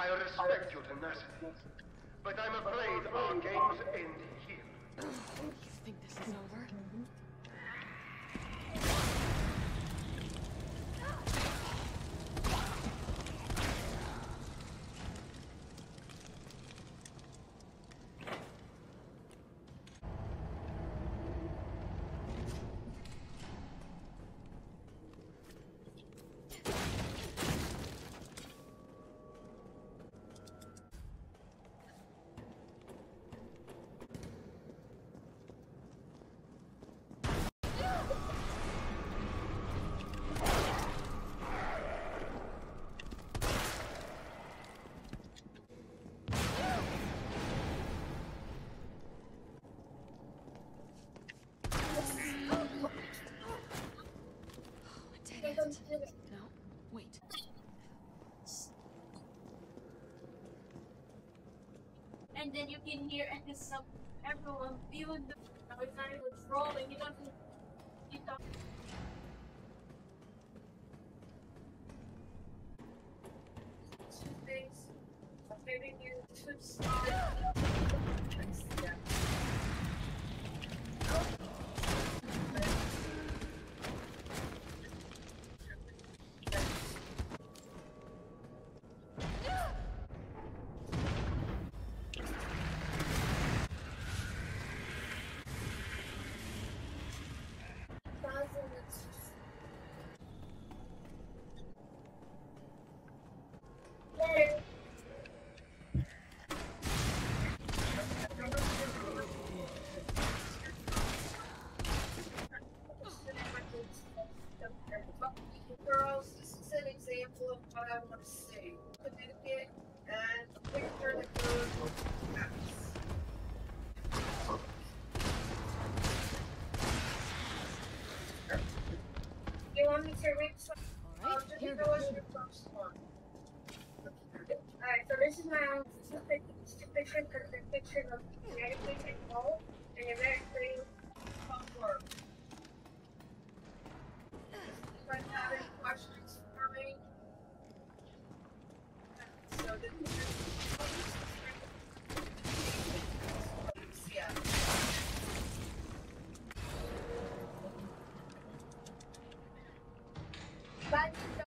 I respect your tenacity. But I'm afraid our games end here. You think this is over? No, wait. and then you can hear and just some everyone viewing the now it's not even trolling, you don't you don't two things. Maybe you should start yeah. Girls, this is an example of what want to say. Communicate and a goes. You want me to? Alright, I'll here just go your. Alright, so this is my own specific picture of involved and genetically